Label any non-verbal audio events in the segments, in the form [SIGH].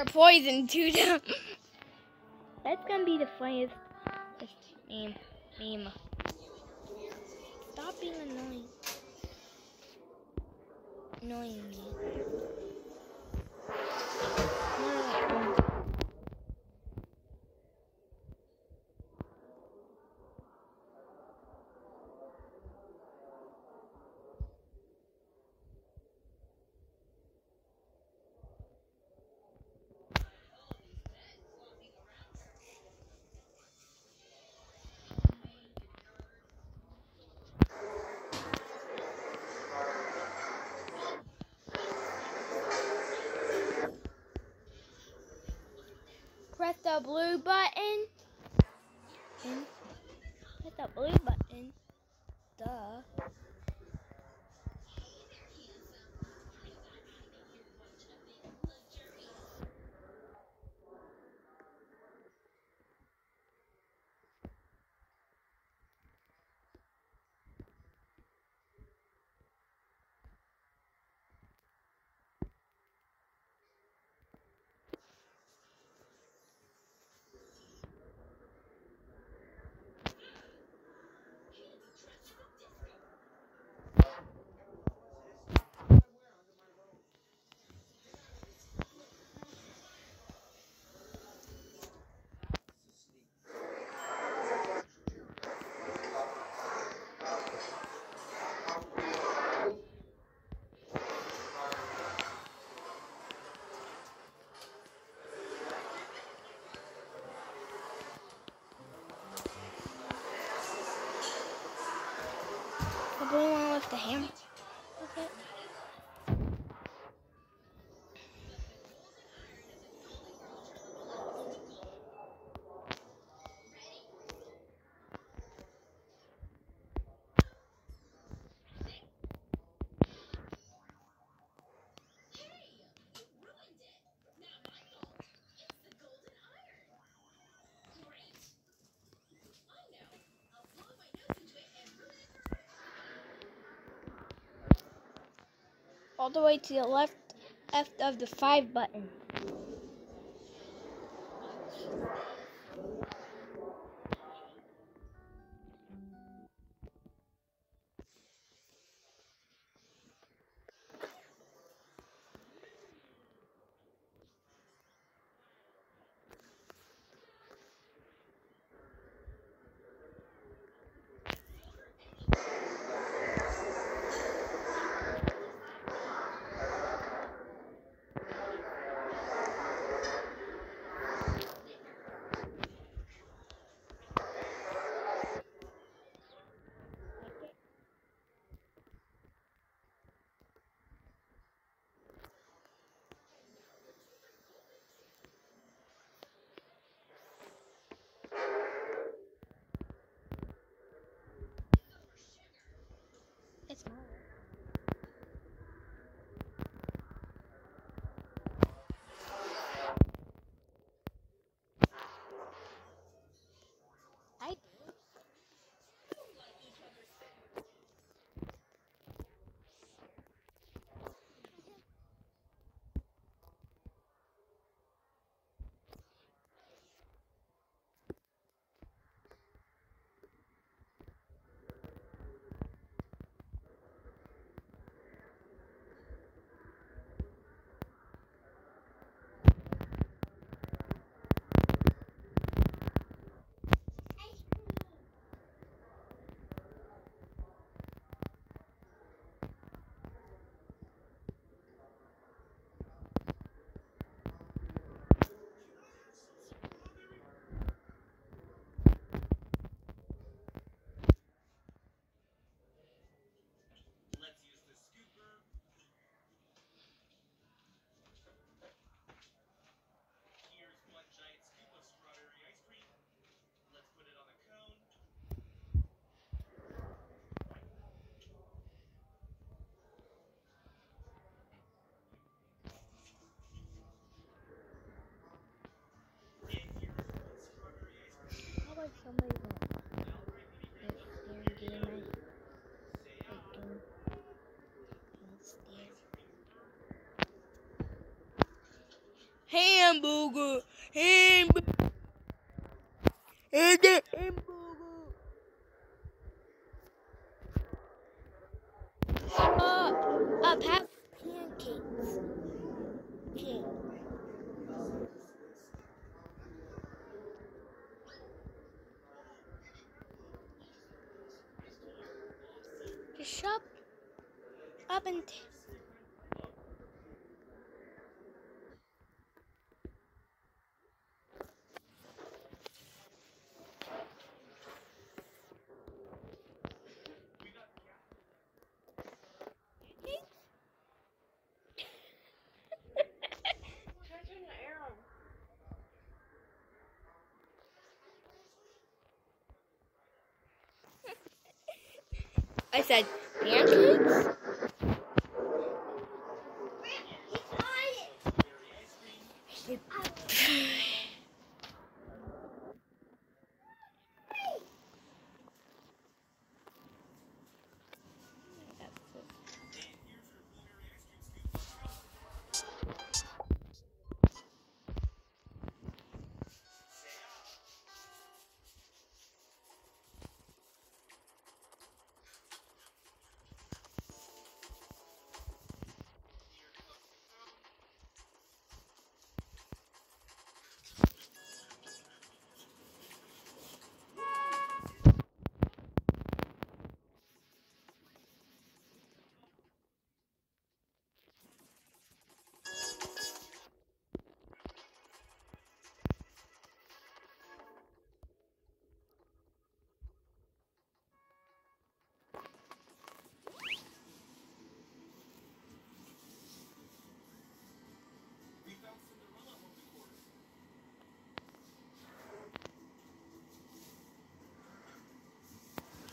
extra poison to them. [LAUGHS] That's gonna be the funniest meme. Meme. Stop being annoying. Annoying me. Press the blue button. Press the blue button. Duh. The blue one with the hammer. All the way to the left, left of the five button. like somebody that Hamburger, hamburger, hamburger. Uh, a pack pancakes. Pancakes. Up and [LAUGHS] I said pancakes.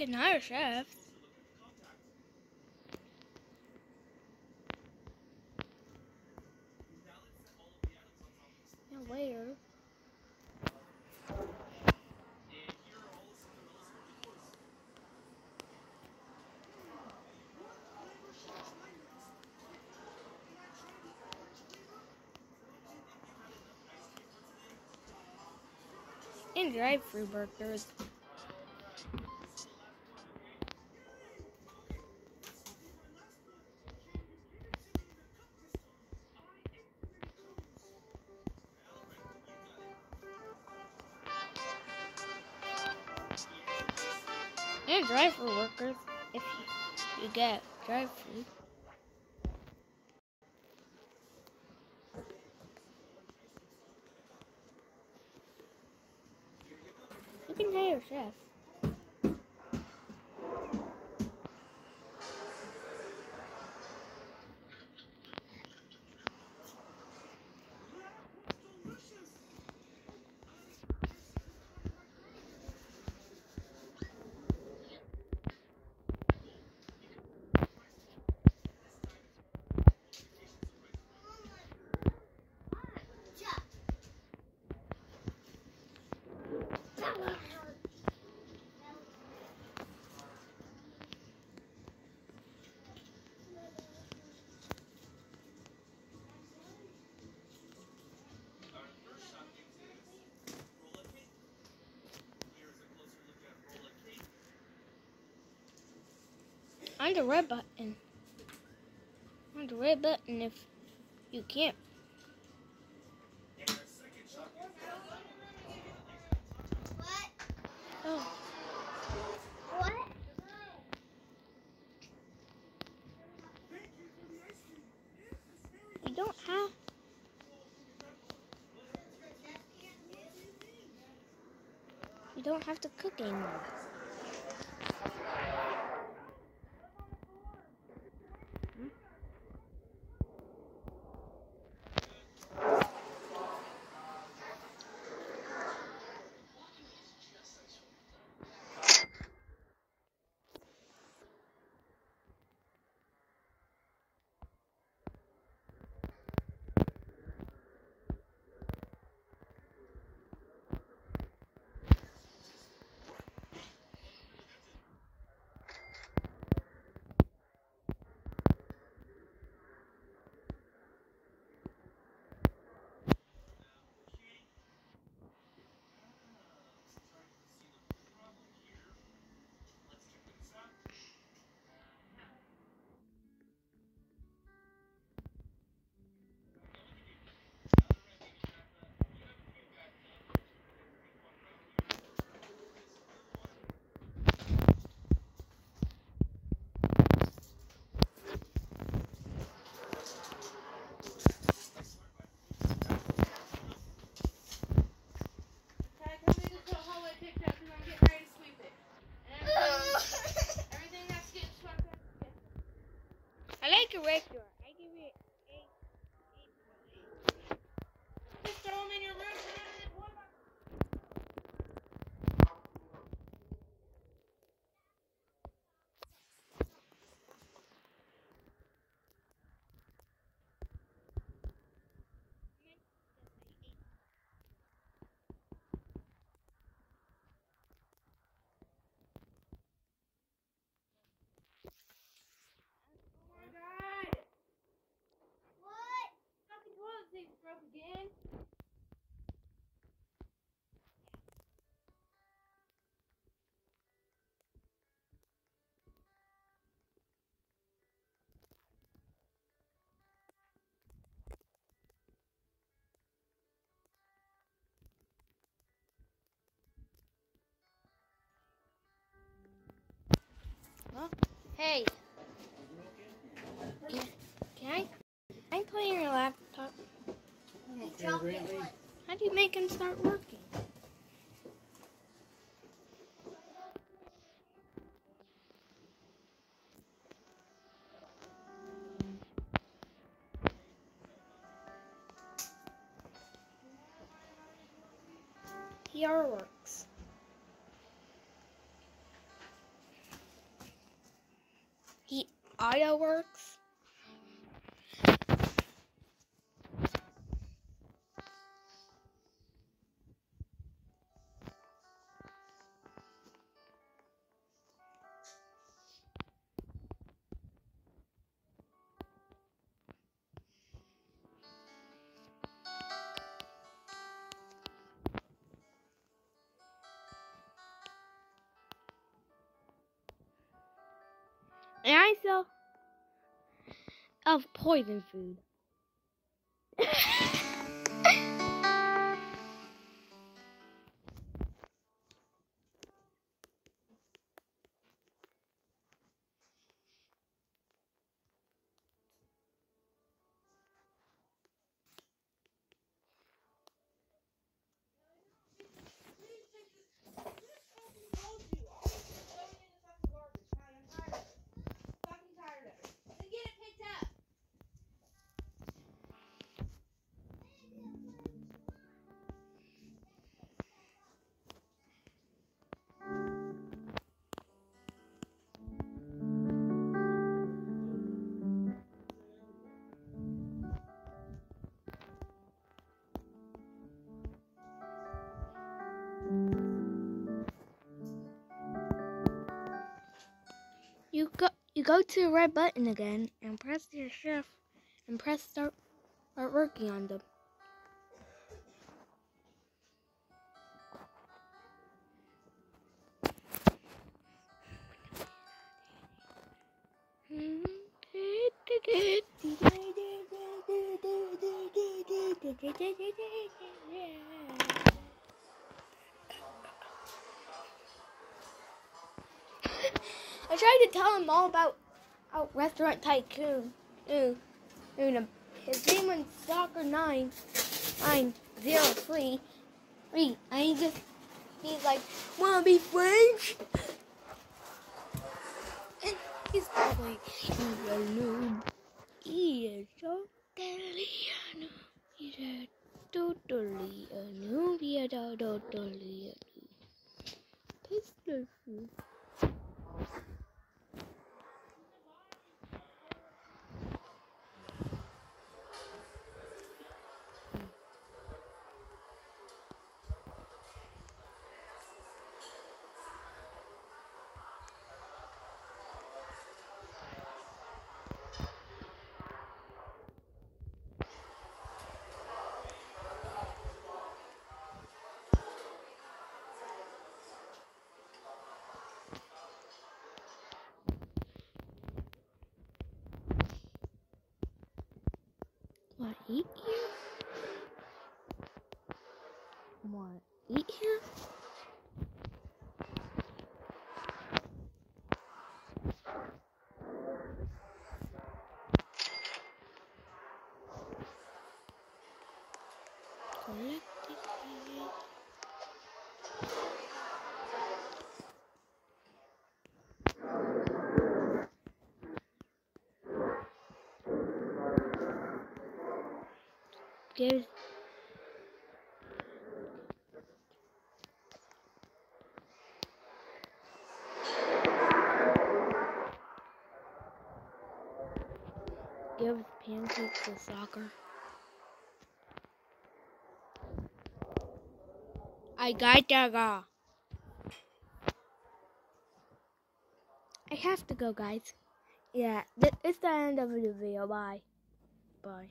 all of Cinderella's home decors. And drive-through burgers. You can hire On the red button. On the red button if you can't. And our second shopping Oh. You don't have. You don't have to cook anymore. Make a regular. Hey. Can, I? I'm playing your laptop. How do you make him start working? PR works. He works. And I sell of poison food. You go to the red button again and press your shift and press start start working on them. Tried to tell him all about, about Restaurant Tycoon. Ooh, ooh, his name was Soccer Nine, Nine Zero Three, Three. And he just, he's like, wanna be friends? And he's probably, he's a noob. He is totally a noob. He's a totally a noob. He's a totally a. Taste the food. Want to eat? Want to eat here? Give give pancakes to soccer. I got that guy. I have to go, guys. Yeah, th- it's the end of the video. Bye. Bye.